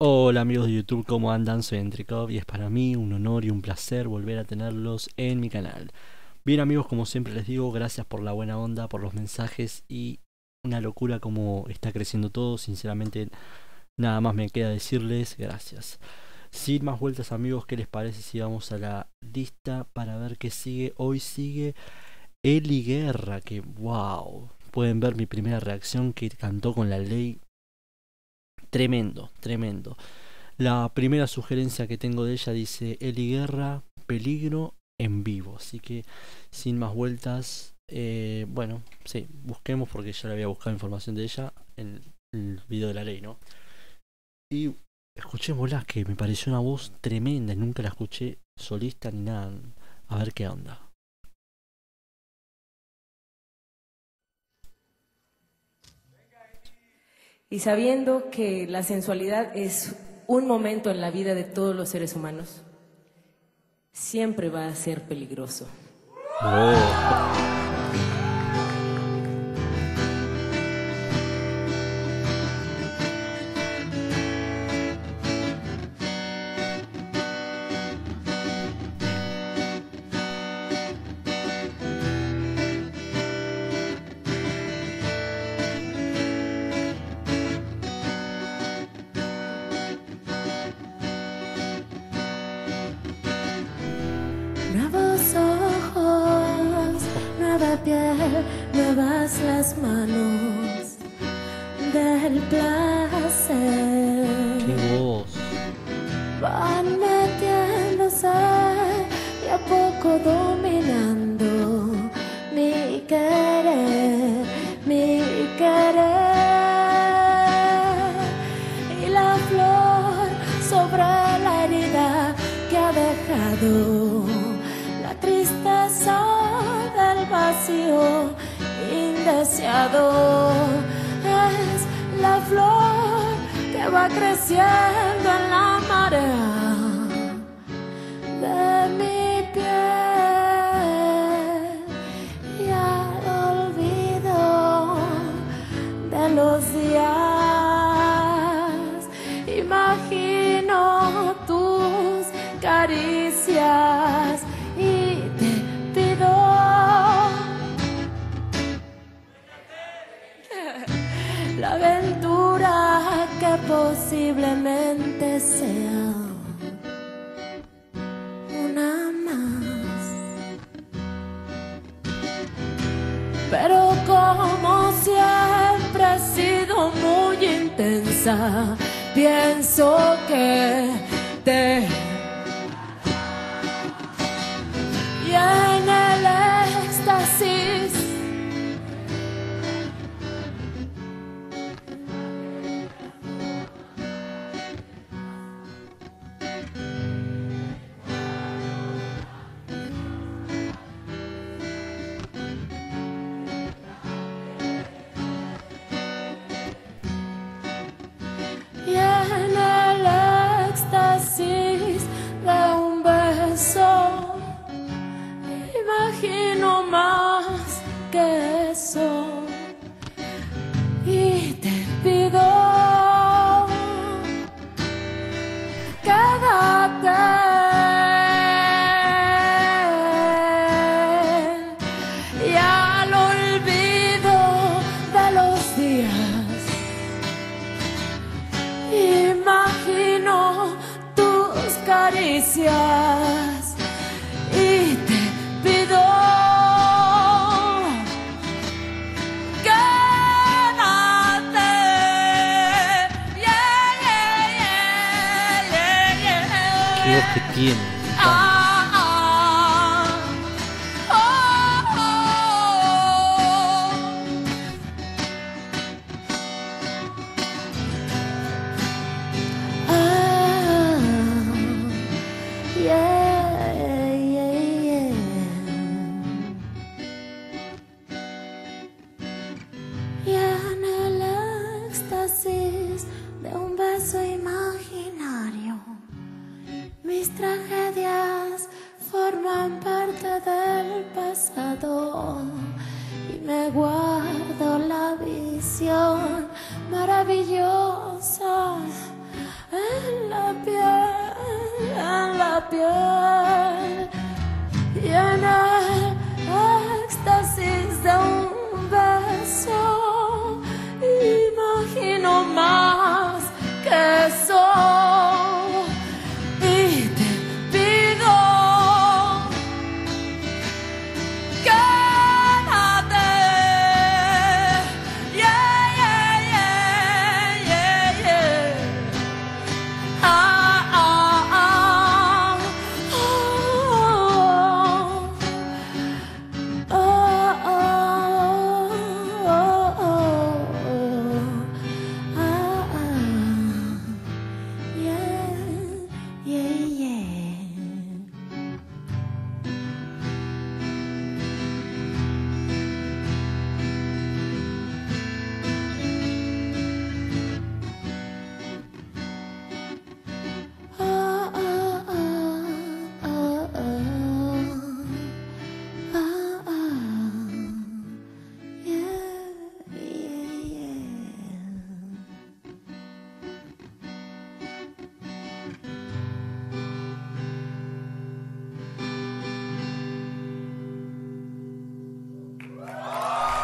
Hola amigos de YouTube, ¿cómo andan? Soy y es para mí un honor y un placer volver a tenerlos en mi canal. Bien amigos, como siempre les digo, gracias por la buena onda, por los mensajes y una locura como está creciendo todo. Sinceramente, nada más me queda decirles gracias. Sin más vueltas amigos, ¿qué les parece si vamos a la lista para ver qué sigue? Hoy sigue Eli Guerra, que wow, pueden ver mi primera reacción que cantó con la ley Tremendo, tremendo. La primera sugerencia que tengo de ella dice Eli Guerra, peligro en vivo. Así que sin más vueltas, eh, bueno, sí, busquemos porque ya le había buscado información de ella en el video de la ley, ¿no? Y escuchémosla, que me pareció una voz tremenda, nunca la escuché solista ni nada. A ver qué onda. Y sabiendo que la sensualidad es un momento en la vida de todos los seres humanos, siempre va a ser peligroso. Piel, nuevas las manos del placer. ¡Qué voz! Van metiéndose y a poco dominando mi querer, mi querer. Y la flor sobre la herida que ha dejado vacío indeseado. Es la flor que va creciendo en la marea Pero como siempre he sido muy intensa, pienso que te imagino más que eso. Y te pido quédate y al olvido de los días imagino tus caricias que tragedias forman parte del pasado y me guardo la visión maravillosa en la piel, en la piel y en el éxtasis de un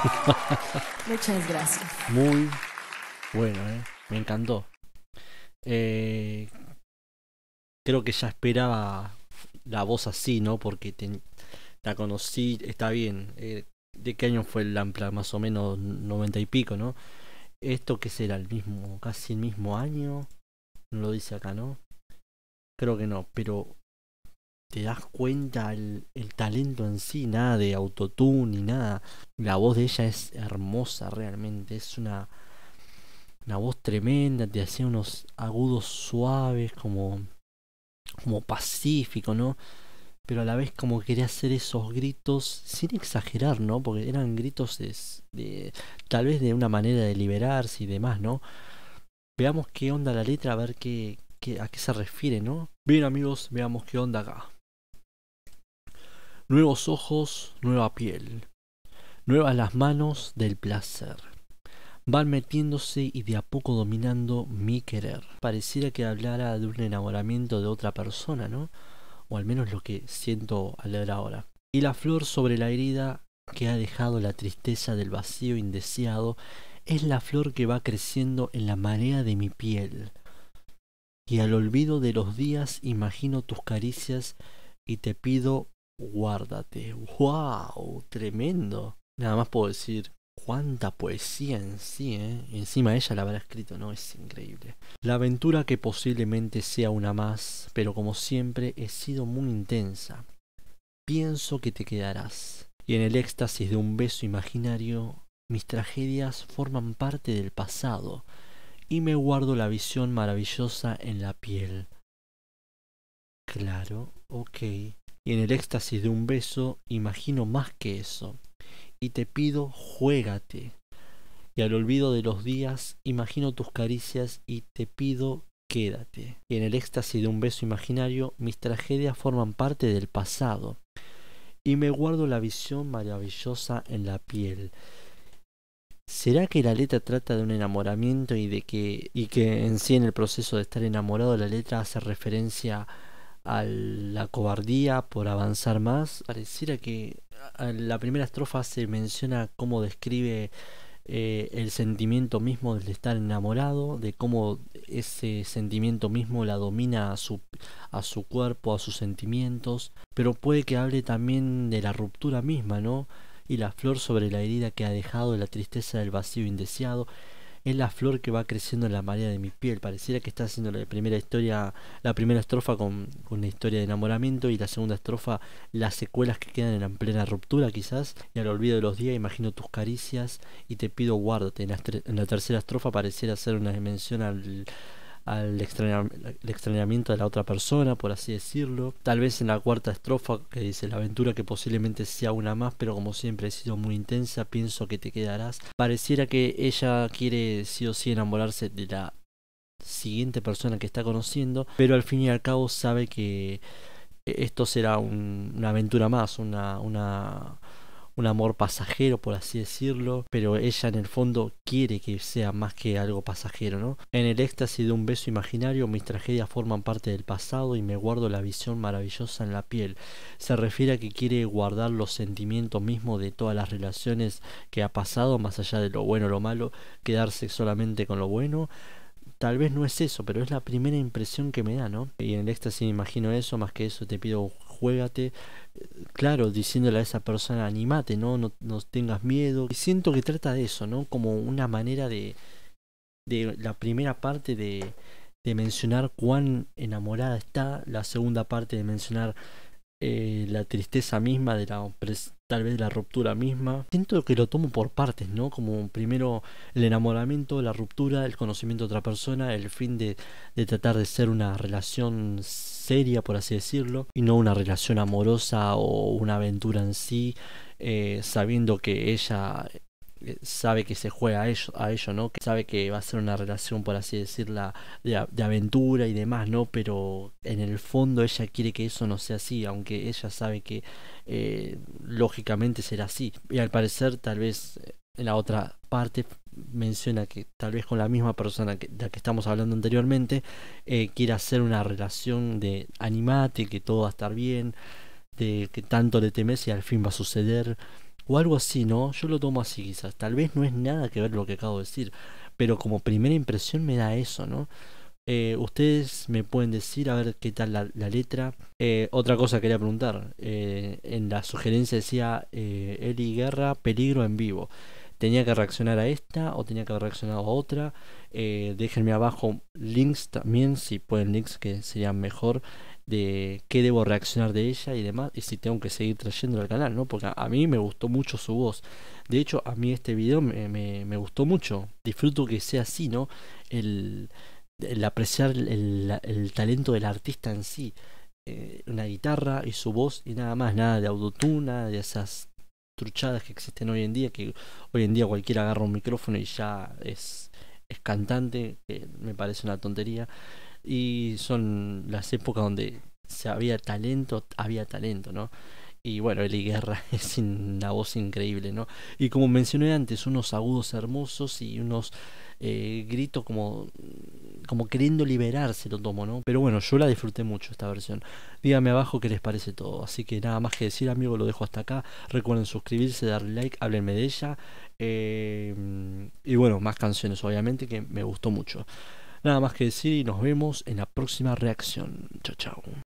Muchas gracias. Muy bueno, ¿eh? Me encantó. Eh, creo que ya esperaba la voz así, ¿no? Porque la conocí, está bien. eh, ¿De qué año fue el Ampla? Más o menos noventa y pico, ¿no? Esto que será el mismo, casi el mismo año. No lo dice acá, ¿no? Creo que no, pero te das cuenta el, el talento en sí, nada de autotune ni nada. La voz de ella es hermosa realmente, es una, una voz tremenda, te hacía unos agudos suaves, como, como pacífico, ¿no? Pero a la vez como quería hacer esos gritos sin exagerar, ¿no? Porque eran gritos de, de tal vez de una manera de liberarse y demás, ¿no? Veamos qué onda la letra, a ver qué, qué, a qué se refiere, ¿no? Bien amigos, veamos qué onda acá. Nuevos ojos, nueva piel. Nuevas las manos del placer. Van metiéndose y de a poco dominando mi querer. Pareciera que hablara de un enamoramiento de otra persona, ¿no? O al menos lo que siento al leer ahora. Y la flor sobre la herida que ha dejado la tristeza del vacío indeseado es la flor que va creciendo en la marea de mi piel. Y al olvido de los días imagino tus caricias y te pido guárdate. ¡Wow! Tremendo. Nada más puedo decir cuánta poesía en sí, ¿eh? Encima ella la habrá escrito, ¿no? Es increíble. La aventura que posiblemente sea una más, pero como siempre he sido muy intensa. Pienso que te quedarás. Y en el éxtasis de un beso imaginario, mis tragedias forman parte del pasado y me guardo la visión maravillosa en la piel. Claro, ok. Y en el éxtasis de un beso imagino más que eso. Y te pido, juégate. Y al olvido de los días imagino tus caricias y te pido, quédate. Y en el éxtasis de un beso imaginario mis tragedias forman parte del pasado. Y me guardo la visión maravillosa en la piel. ¿Será que la letra trata de un enamoramiento y de que y que en sí en el proceso de estar enamorado la letra hace referencia la cobardía por avanzar más? Pareciera que a- la primera estrofa se menciona cómo describe eh, el sentimiento mismo del estar enamorado, de cómo ese sentimiento mismo la domina a su, a su cuerpo, a sus sentimientos, pero puede que hable también de la ruptura misma, ¿no? y la flor sobre la herida que ha dejado la tristeza del vacío indeseado es la flor que va creciendo en la marea de mi piel. Pareciera que está haciendo la primera historia, la primera estrofa con, con una historia de enamoramiento y la segunda estrofa las secuelas que quedan en plena ruptura quizás. Y al olvido de los días imagino tus caricias y te pido guárdate. En la, en la tercera estrofa pareciera hacer una mención al, al el extrañamiento de la otra persona, por así decirlo. Tal vez en la cuarta estrofa que dice la aventura que posiblemente sea una más, pero como siempre he sido muy intensa, pienso que te quedarás. Pareciera que ella quiere sí o sí enamorarse de la siguiente persona que está conociendo, pero al fin y al cabo sabe que esto será un- una aventura más, una, una, un amor pasajero, por así decirlo, pero ella en el fondo quiere que sea más que algo pasajero, ¿no? En el éxtasis de un beso imaginario, mis tragedias forman parte del pasado y me guardo la visión maravillosa en la piel. Se refiere a que quiere guardar los sentimientos mismos de todas las relaciones que ha pasado, más allá de lo bueno o lo malo, quedarse solamente con lo bueno tal vez no es eso, pero es la primera impresión que me da, ¿no? Y en el éxtasis imagino eso, más que eso te pido juégate, claro, diciéndole a esa persona, animate, ¿no? ¿no? No tengas miedo. Y siento que trata de eso, ¿no? Como una manera de, de la primera parte de, de mencionar cuán enamorada está, la segunda parte de mencionar eh, la tristeza misma de la tal vez la ruptura misma. Siento que lo tomo por partes no como primero el enamoramiento la ruptura el conocimiento de otra persona el fin de, de tratar de ser una relación seria por así decirlo y no una relación amorosa o una aventura en sí eh, sabiendo que ella sabe que se juega a ello, a ello, ¿no? Que sabe que va a ser una relación, por así decirla, de, aventura y demás, ¿no? Pero en el fondo ella quiere que eso no sea así, aunque ella sabe que eh, lógicamente será así. Y al parecer, tal vez en la otra parte menciona que tal vez con la misma persona que, de la que estamos hablando anteriormente, eh, quiere hacer una relación de animate, que todo va a estar bien, de que tanto le temes y al fin va a suceder o algo así, ¿no? Yo lo tomo así quizás. Tal vez no es nada que ver lo que acabo de decir, pero como primera impresión me da eso, ¿no? Eh, ustedes me pueden decir a ver qué tal la, letra. Eh, otra cosa quería preguntar. Eh, en la sugerencia decía Eli Guerra, peligro en vivo. ¿Tenía que reaccionar a esta o tenía que haber reaccionado a otra? déjenme abajo links también, si pueden links que serían mejor de qué debo reaccionar de ella y demás, y si tengo que seguir trayendo al canal, ¿no? Porque a, mí me gustó mucho su voz. De hecho, a mí este video me, me, gustó mucho. Disfruto que sea así, ¿no? El, el apreciar el, el, talento del artista en sí. Eh, una guitarra y su voz y nada más, nada de autotune, nada de esas truchadas que existen hoy en día, que hoy en día cualquiera agarra un micrófono y ya es, es cantante, me parece una tontería y son las épocas donde había talento, había talento, ¿no? Y bueno, Eli Guerra es una voz increíble, ¿no? Y como mencioné antes, unos agudos hermosos y unos eh, gritos como, como queriendo liberarse, lo tomo, ¿no? Pero bueno, yo la disfruté mucho esta versión. Díganme abajo qué les parece todo. Así que nada más que decir, amigo, lo dejo hasta acá. Recuerden suscribirse, darle like, háblenme de ella. Eh, y bueno, más canciones, obviamente, que me gustó mucho. Nada más que decir y nos vemos en la próxima reacción. Chao, chao.